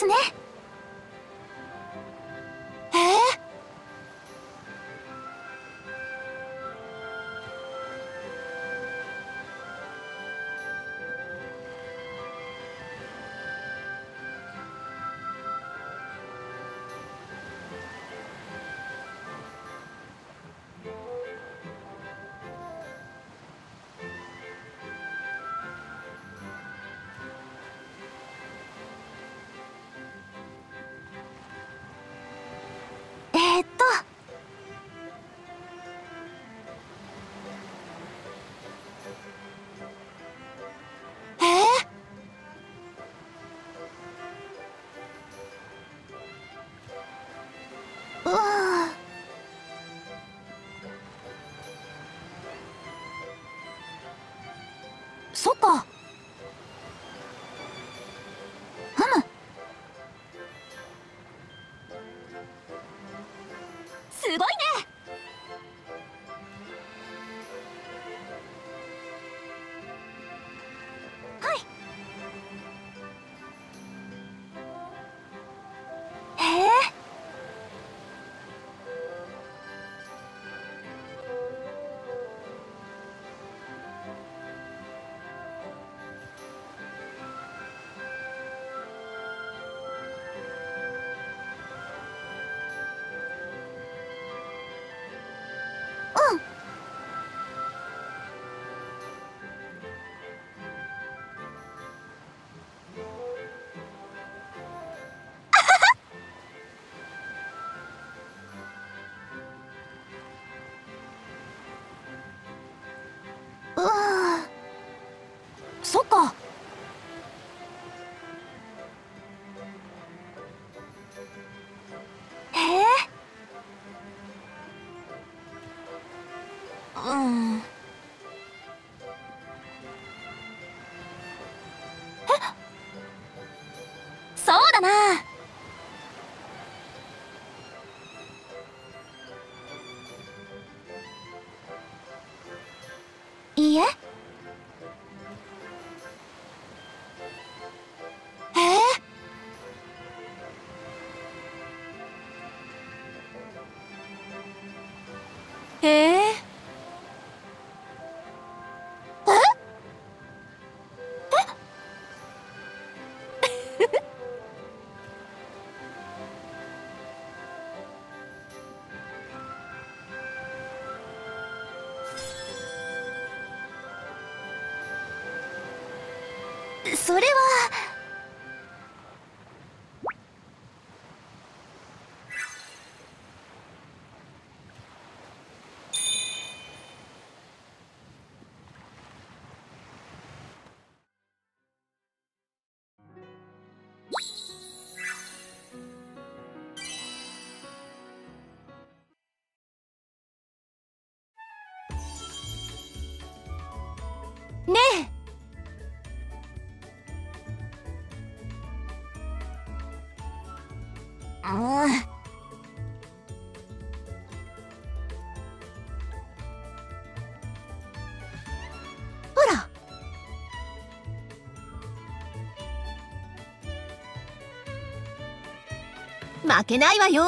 ですね。Oh. それはほら。負けないわよ。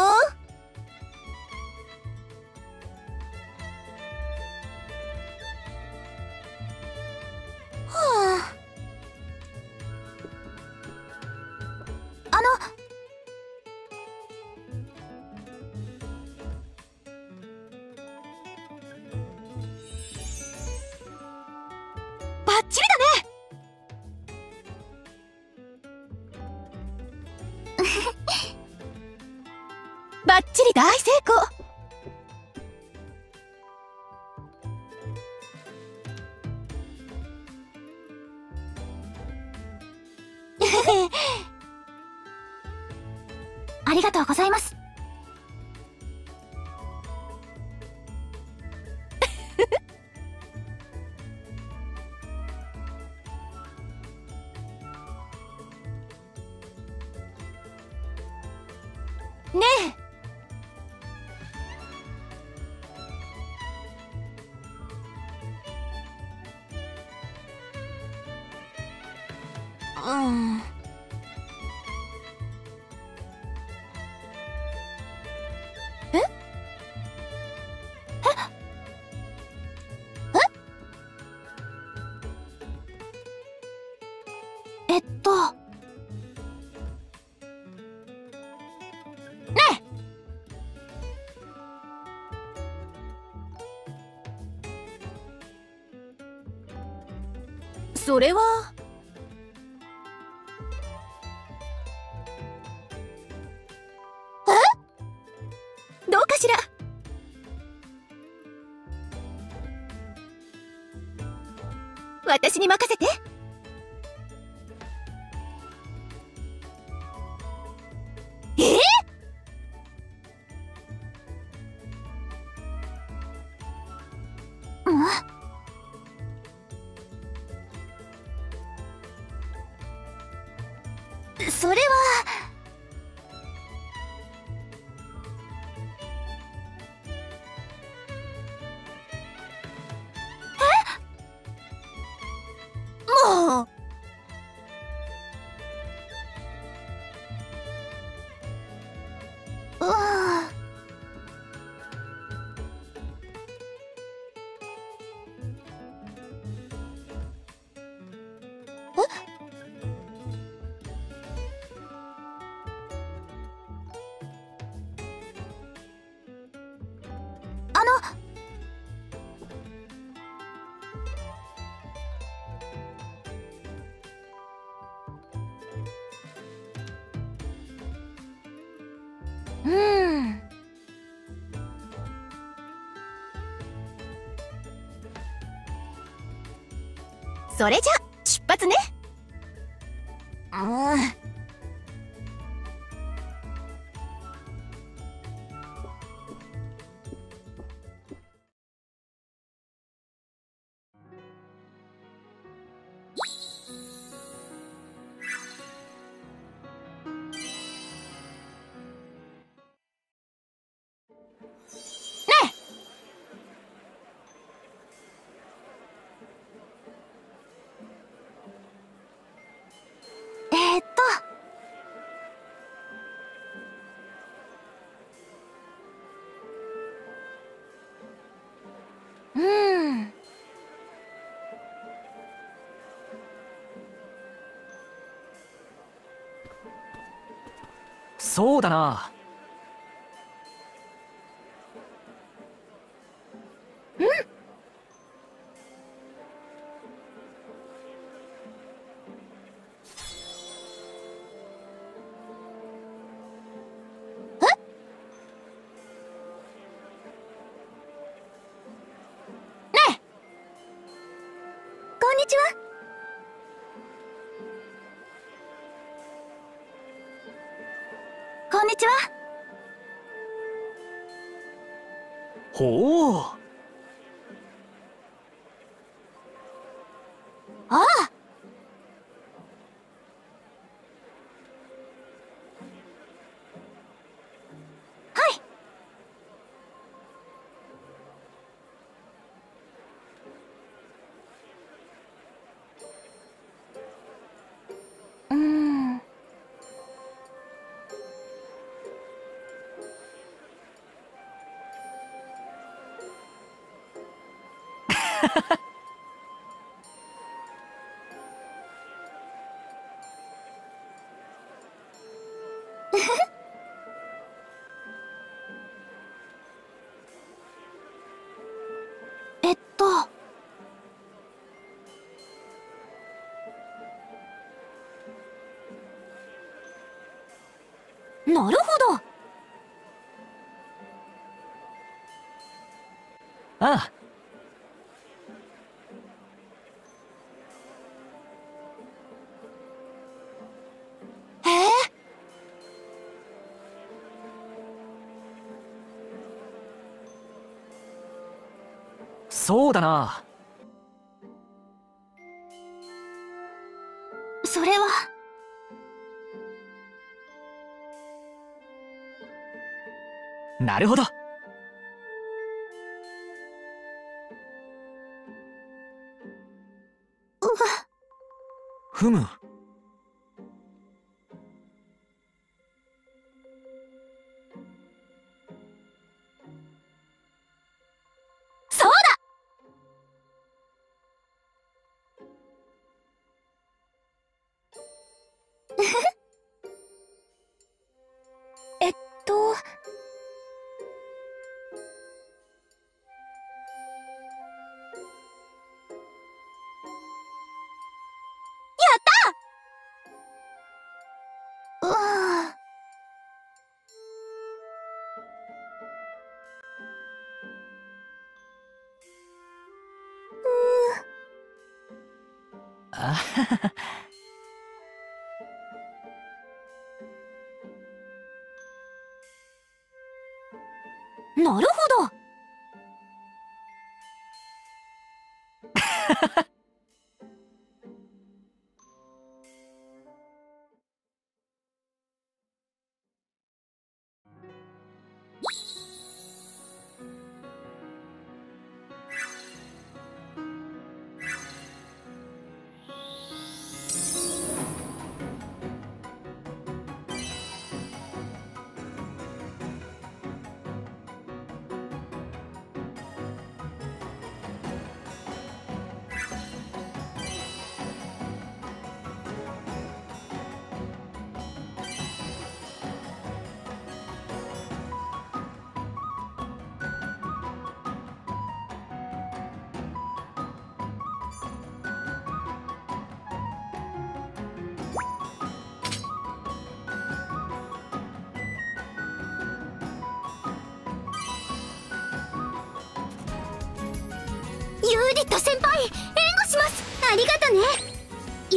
りがとうございます。それは。それじゃ出発ね。うん。そうだな。ほ えっと。なるほど。ああ。そうだな。それは？なるほど。ふむ哈哈哈ユーディット先輩援護します。ありがとね。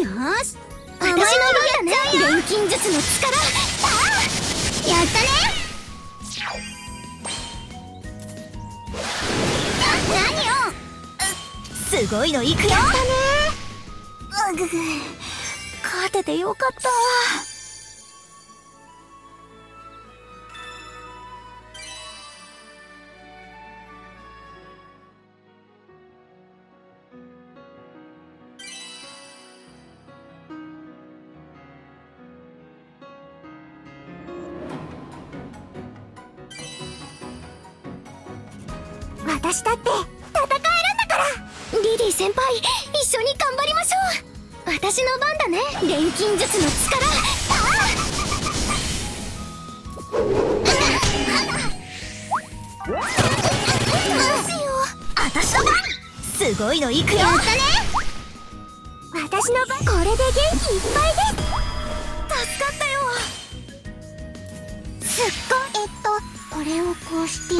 よーし。私の番だね錬金術の力。ああやったね。何よすごいのいくよ。やったね。うぐぐ。勝ててよかった私だって戦えるんだから。リリー先輩一緒に頑張りましょう。私の番だね。錬金術の力。すごいのいくよ。やったね。私の番これで元気いっぱいです。助かったよ。すっごえっとこれをこうして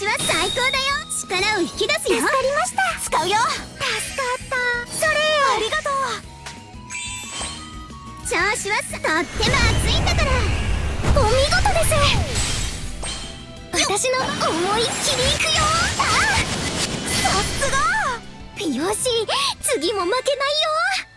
調子は最高だよ。力を引き出すよ。助かりました。使うよ。助かった。それありがとう。調子はとっても熱いんだから。お見事です。私の思いっきりいくよさすが。よし次も負けないよ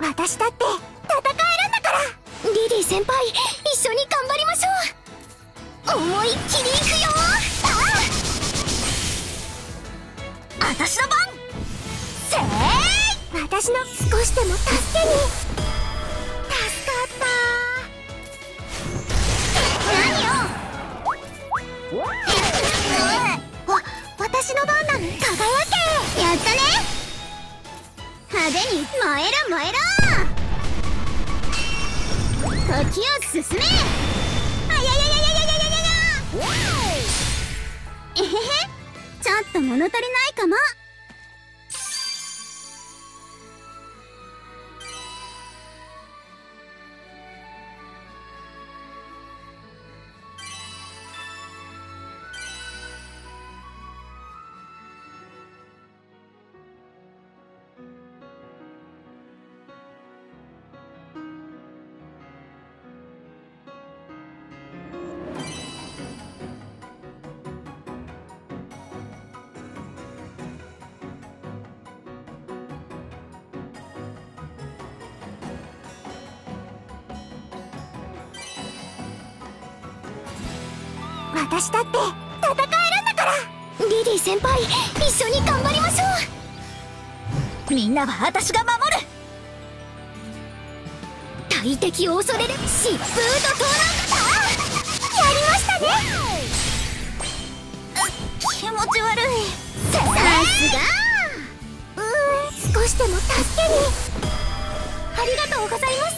私だって戦えるんだから。リリー先輩一緒に頑張りましょう。思いっきりいくよ。ああ。私の番。せーい。私の少しでも助けに。助かった。何よ。わ私の番なの輝けやったね。派手に燃えろ燃えろ時を進め。あややややややややや。えへへ。ちょっと物足りないかも。私だって戦えるんだから。リリー先輩一緒に頑張りましょう。みんなは私が守る。大敵を恐れる疾風怒涛の方やりましたね。気持ち悪い。さすが。うん少しでも助けに。ありがとうございますす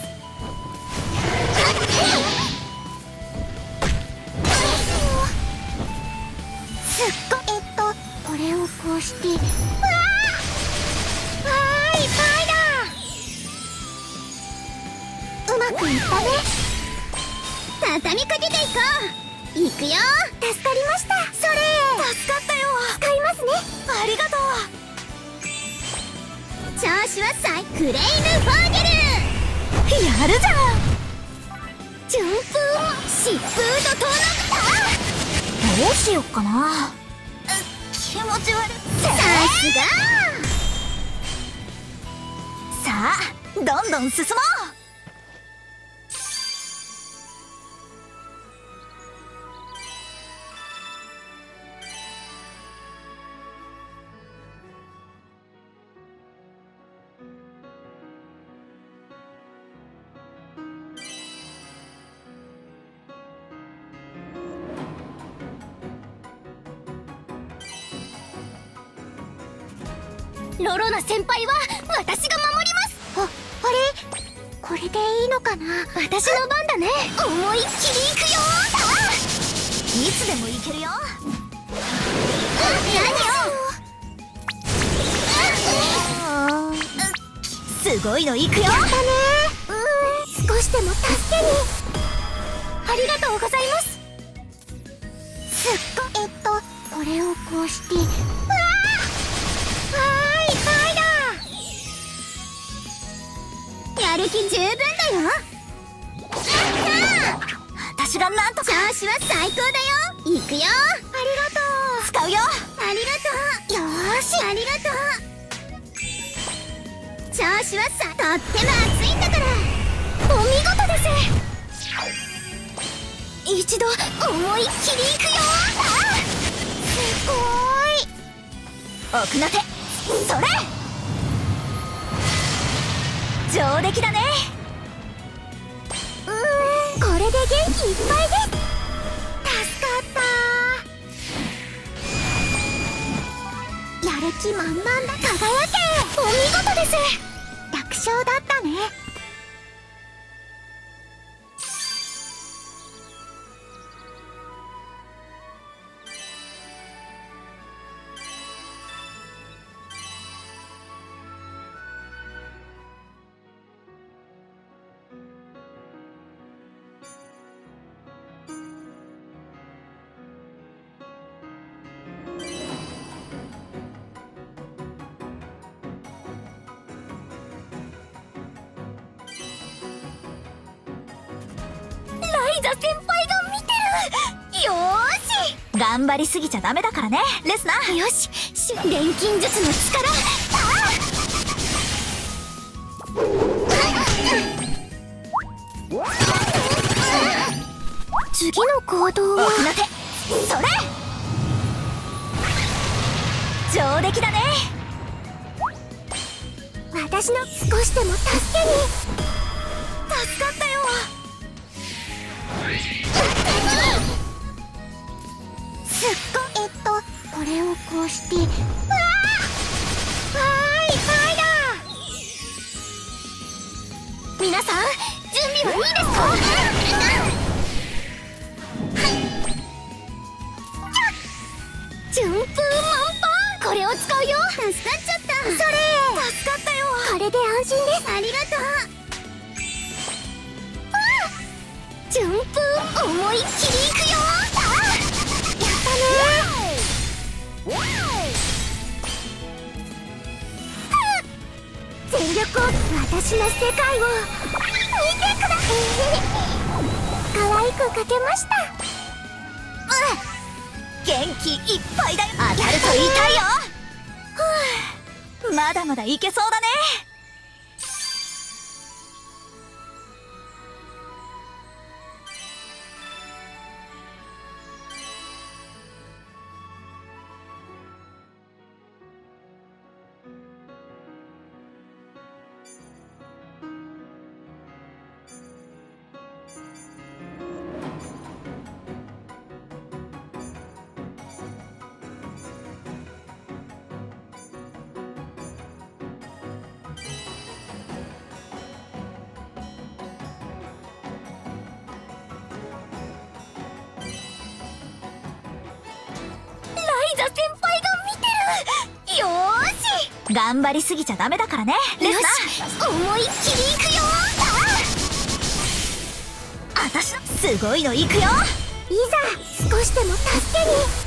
な気持ち悪さすが。さあどんどん進もう。すごいのいくよ。やったね。うん。少しでも助けに。ありがとうございます。すっごえっとこれをこうして。わあわー。いっぱいだ。やる気十分だよ。私がなんとか。調子は最高だよ。行くよ。ありがとう。使うよ。ありがとう。よーし。ありがとう調子はさとっても熱いんだからお見事です。一度思いっきりいくよす。ごい奥の手それ上出来だねうんこれで元気いっぱいです。助かったやる気満々だ輝け事です。楽勝だったね。ライザ先輩が見てる。よーし。頑張りすぎちゃダメだからね。レスナー。よし。し錬金術の力。次の行動は？奥の手それ。上出来だね。私の少しでも助けに。助かった。よすっごえっとこれをこうしてわあわーいっぱいだ皆さん準備はいいですか？順風満帆これを使うよ助かっちゃった。それ助かったよ。これで安心です。ありがとう順風思いっきりいくよ。やったね。全力を私の世界を見てください。可愛く描けました。うん。元気いっぱいだよ。当たると痛いよ。まだまだいけそうだね。頑張りすぎちゃダメだからね。よし思いっきりいくよ。あたしのすごいのいくよ。いざ少しでも助けに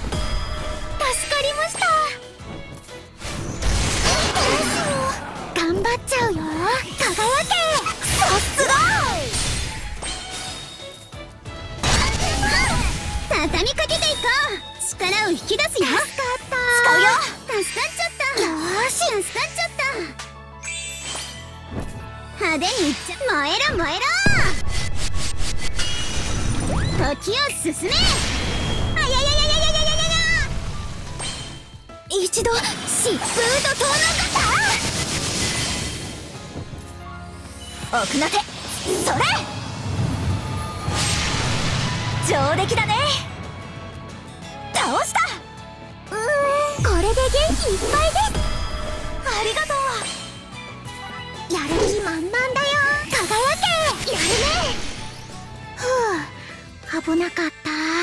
った派手にいっちゃ燃えろ燃えろ時を進めあややややややややや一度疾風と遠の方奥の手それ上出来だね倒したうーんこれで元気いっぱいです危なかった。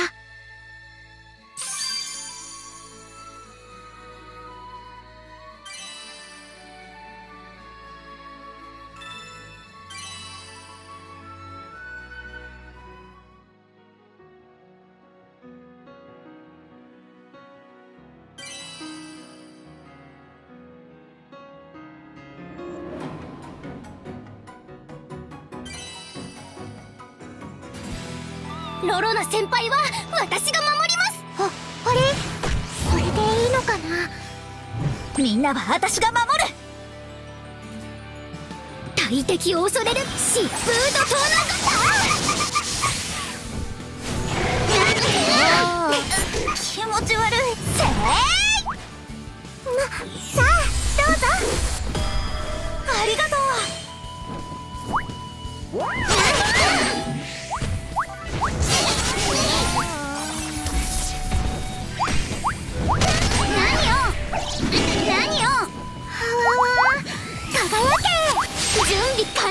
先輩は私が守ります。ああれ？これでいいのかな？みんなは私が守る。大敵を恐れる疾風怒涛の方気持ち悪い。せーい。まさあどうぞ。ありがとう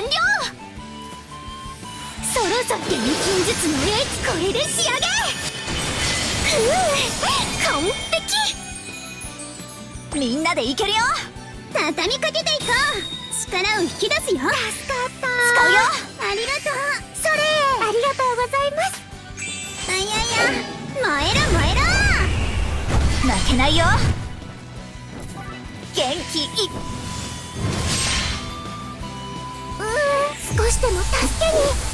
完了そろそろ錬金術のエーこれで仕上げふう完璧。みんなでいけるよ畳みかけていこう力を引き出すよ助かった使うよありがとうそれありがとうございますあやや燃えろ燃えろ負けないよ元気いっう少しでも助けに。